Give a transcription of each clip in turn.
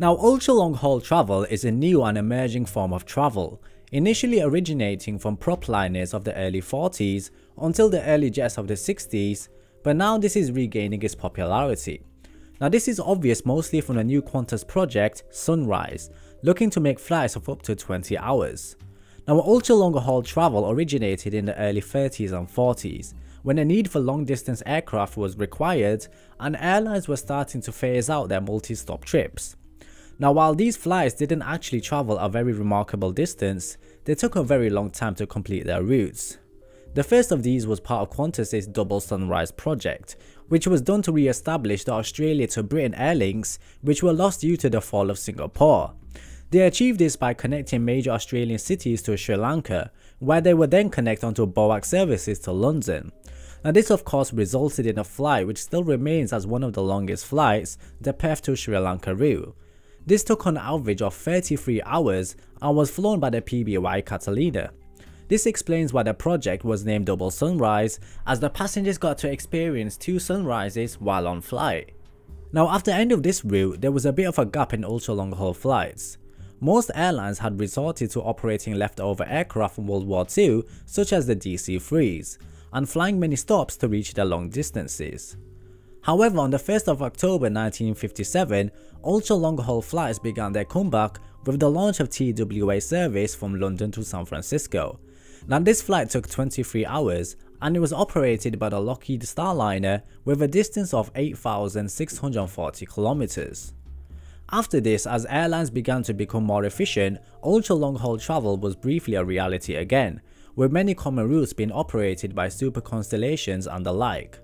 Now ultra long haul travel is a new and emerging form of travel, initially originating from prop liners of the early 40s until the early jets of the 60s, but now this is regaining its popularity. Now this is obvious mostly from the new Qantas project Sunrise, looking to make flights of up to 20 hours. Now ultra long haul travel originated in the early 30s and 40s, when a need for long distance aircraft was required and airlines were starting to phase out their multi-stop trips. Now while these flights didn't actually travel a very remarkable distance, they took a very long time to complete their routes. The first of these was part of Qantas's Double Sunrise project, which was done to re-establish the Australia to Britain airlinks which were lost due to the fall of Singapore. They achieved this by connecting major Australian cities to Sri Lanka, where they would then connect onto BOAC services to London. Now this of course resulted in a flight which still remains as one of the longest flights, the Perth to Sri Lanka route. This took an average of 33 hours and was flown by the PBY Catalina. This explains why the project was named Double Sunrise as the passengers got to experience two sunrises while on flight. Now after the end of this route, there was a bit of a gap in ultra long haul flights. Most airlines had resorted to operating leftover aircraft from World War II such as the DC-3s and flying many stops to reach their long distances. However, on the 1st of October 1957, ultra-long-haul flights began their comeback with the launch of TWA service from London to San Francisco. Now this flight took 23 hours and it was operated by the Lockheed Starliner with a distance of 8,640 kilometers. After this, as airlines began to become more efficient, ultra-long-haul travel was briefly a reality again, with many common routes being operated by super constellations and the like.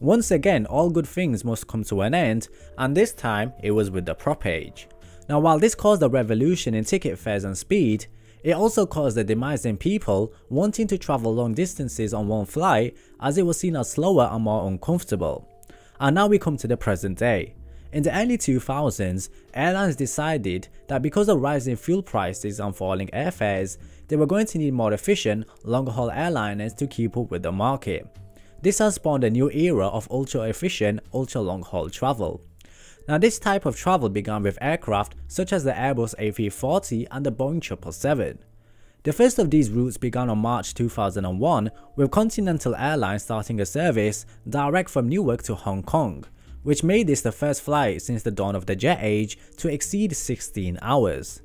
Once again, all good things must come to an end, and this time it was with the prop age. Now while this caused a revolution in ticket fares and speed, it also caused a demise in people wanting to travel long distances on one flight as it was seen as slower and more uncomfortable. And now we come to the present day. In the early 2000s, airlines decided that because of rising fuel prices and falling airfares, they were going to need more efficient, longer haul airliners to keep up with the market. This has spawned a new era of ultra efficient, ultra long haul travel. Now this type of travel began with aircraft such as the Airbus A340 and the Boeing 777. The first of these routes began on March 2001 with Continental Airlines starting a service direct from Newark to Hong Kong, which made this the first flight since the dawn of the jet age to exceed 16 hours.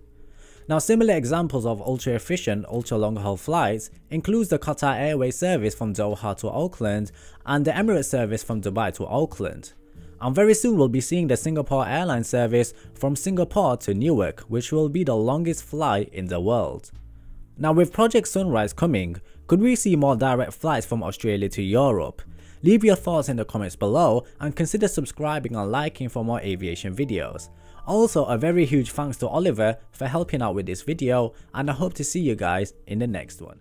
Now similar examples of ultra efficient ultra long haul flights includes the Qatar Airways service from Doha to Auckland and the Emirates service from Dubai to Auckland. And very soon we'll be seeing the Singapore Airlines service from Singapore to Newark which will be the longest flight in the world. Now with Project Sunrise coming, could we see more direct flights from Australia to Europe? Leave your thoughts in the comments below and consider subscribing and liking for more aviation videos. Also a very huge thanks to Oliver for helping out with this video and I hope to see you guys in the next one.